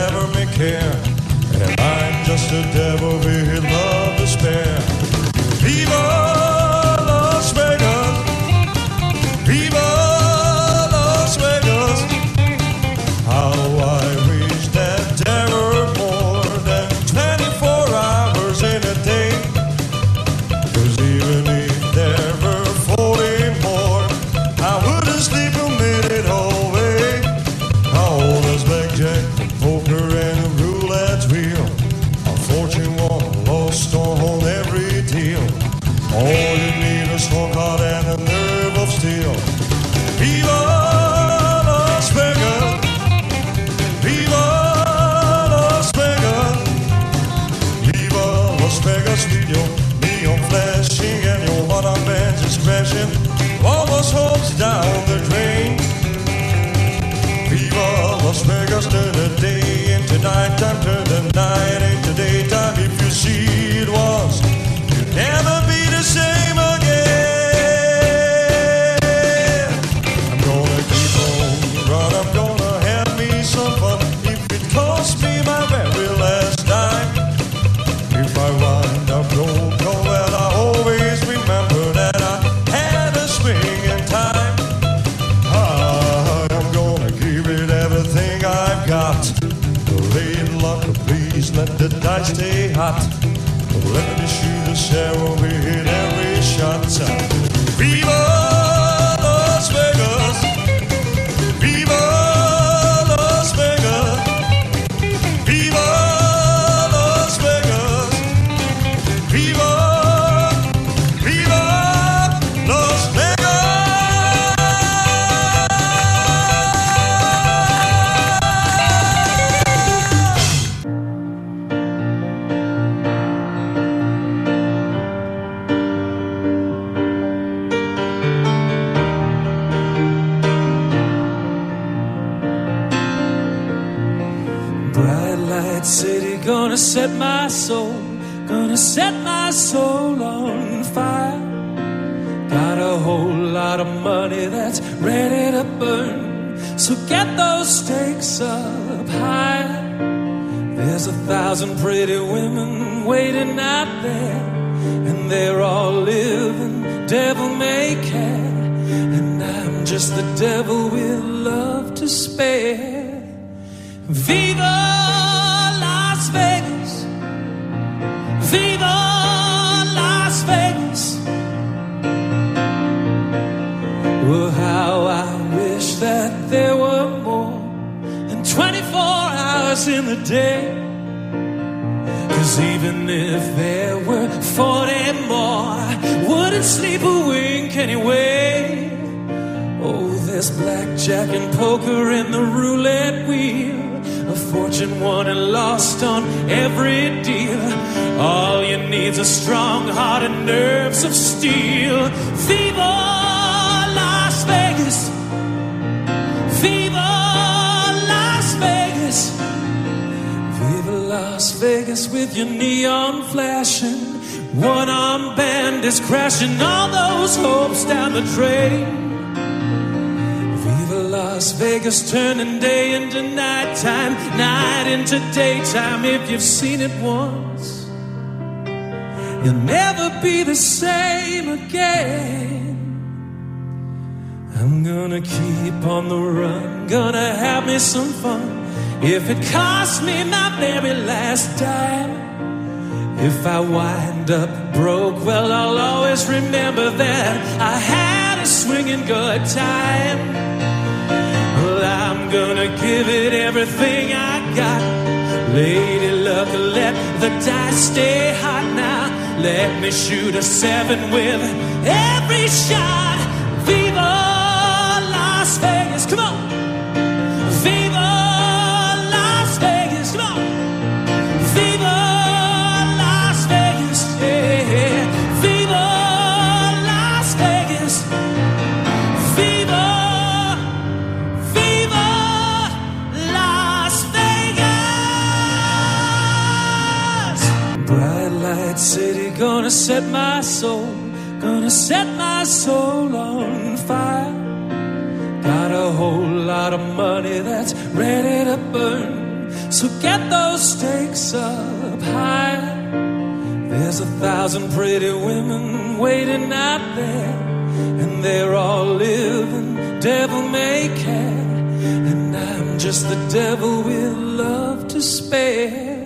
devil may care. And I'm just a devil with love All you need is one heart and a nerve of steel. Viva Las Vegas! Viva Las Vegas! Viva Las Vegas with your neon flashing and your water bands is crashing. All those hopes down the drain. Viva Las Vegas, turn the day into nighttime, Lay it luck, please let the dice stay hot. Let me shoot sheriff, we hit every shot. Light city, gonna set my soul, gonna set my soul on fire. Got a whole lot of money that's ready to burn, so get those stakes up high. There's a thousand pretty women waiting out there, and they're all living devil may care. And I'm just the devil with love to spare. Viva hours in the day. Cause even if there were 40 more, I wouldn't sleep a wink anyway. Oh, there's blackjack and poker in the roulette wheel. A fortune won and lost on every deal. All you need's a strong heart and nerves of steel. Viva Vegas with your neon flashing. One arm band is crashing all those hopes down the drain. Viva Las Vegas, turning day into nighttime, night into daytime. If you've seen it once, you'll never be the same again. I'm gonna keep on the run, gonna have me some fun. If it costs me my very last dime, if I wind up broke, well, I'll always remember that I had a swinging good time. Well, I'm gonna give it everything I got. Lady luck, let the dice stay hot now. Let me shoot a seven with every shot. Set my soul, gonna set my soul on fire. Got a whole lot of money that's ready to burn. So get those stakes up high. There's a thousand pretty women waiting out there, and they're all living devil may care. And I'm just the devil with love to spare.